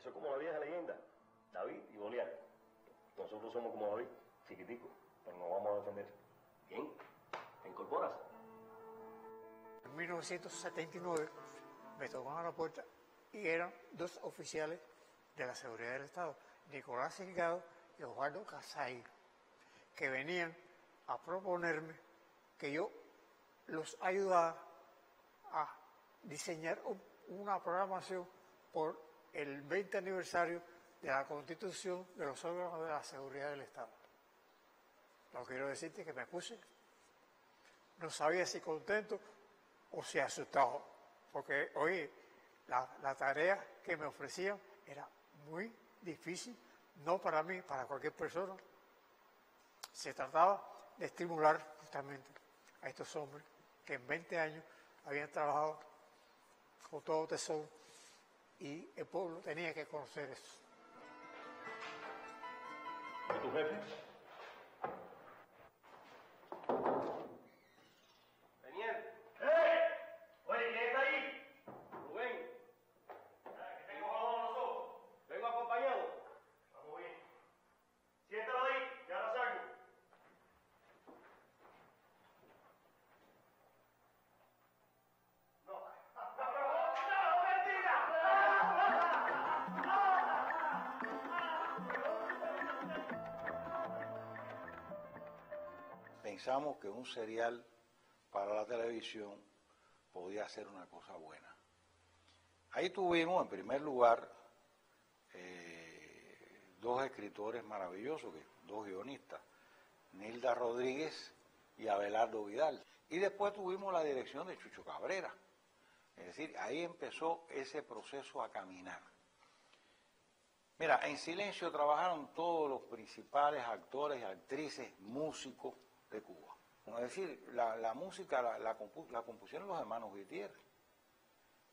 Eso es como la vieja leyenda, David y Goliat. Nosotros somos como David, chiquiticos, pero nos vamos a defender. Bien, ¿te incorporas? En 1979 me tocaron a la puerta y eran dos oficiales de la seguridad del Estado, Nicolás Silgado y Osvaldo Casay, que venían a proponerme que yo los ayudara a diseñar un- una programación por el 20 aniversario de la constitución de los órganos de la seguridad del Estado. No quiero decirte que me puse, no sabía si contento o si asustado, porque, oye, la, la tarea que me ofrecían era muy difícil, no para mí, para cualquier persona. Se trataba de estimular justamente a estos hombres que en 20 años habían trabajado con todo tesoro y el pueblo tenía que conocer eso. ¿Y tu jefe? Pensamos que un serial para la televisión podía ser una cosa buena. Ahí tuvimos, en primer lugar, eh, dos escritores maravillosos, dos guionistas, Nilda Rodríguez y Abelardo Vidal. Y después tuvimos la dirección de Chucho Cabrera. Es decir, ahí empezó ese proceso a caminar. Mira, en silencio trabajaron todos los principales actores actrices, músicos de Cuba. Es decir, la, la música la, la compu- la compusieron los hermanos Gutiérrez.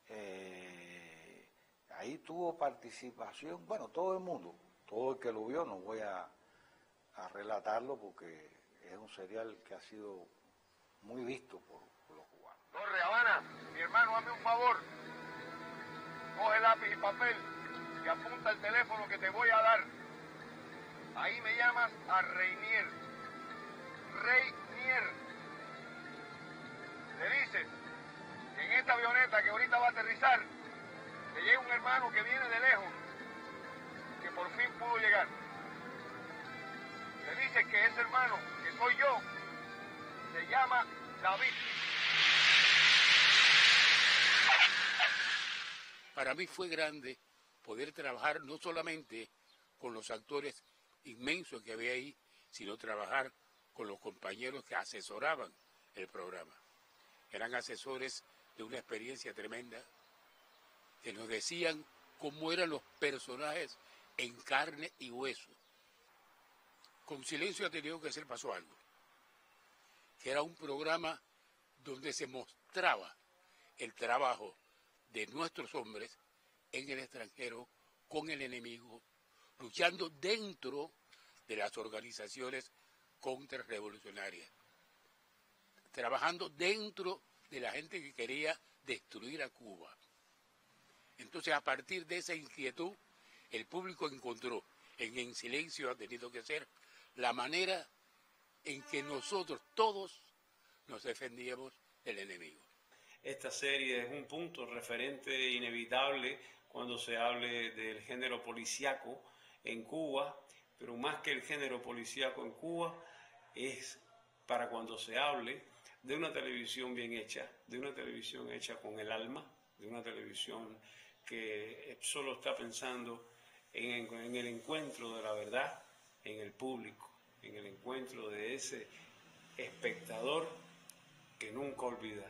Eh, ahí tuvo participación, bueno, todo el mundo, todo el que lo vio, no voy a, a relatarlo porque es un serial que ha sido muy visto por, por los cubanos. Torre Habana, mi hermano, hazme un favor. Coge lápiz y papel y apunta el teléfono que te voy a dar. Ahí me llamas a Reinier. Reinier. Le dices que en esta avioneta que ahorita va a aterrizar, te llega un hermano que viene de lejos, que por fin pudo llegar. Le dices que ese hermano, que soy yo, se llama David. Para mí fue grande poder trabajar no solamente con los actores inmensos que había ahí, sino trabajar con los compañeros que asesoraban el programa. Eran asesores de una experiencia tremenda, que nos decían cómo eran los personajes en carne y hueso. Con silencio ha tenido que ser pasó algo, que era un programa donde se mostraba el trabajo de nuestros hombres en el extranjero con el enemigo, luchando dentro de las organizaciones contrarrevolucionarias, trabajando dentro de la gente que quería destruir a Cuba. Entonces, a partir de esa inquietud, el público encontró en En Silencio ha tenido que ser la manera en que nosotros todos nos defendíamos del enemigo. Esta serie es un punto referente inevitable cuando se hable del género policíaco en Cuba, pero más que el género policíaco en Cuba, es para cuando se hable de una televisión bien hecha, de una televisión hecha con el alma, de una televisión que solo está pensando en, en el encuentro de la verdad en el público, en el encuentro de ese espectador que nunca olvida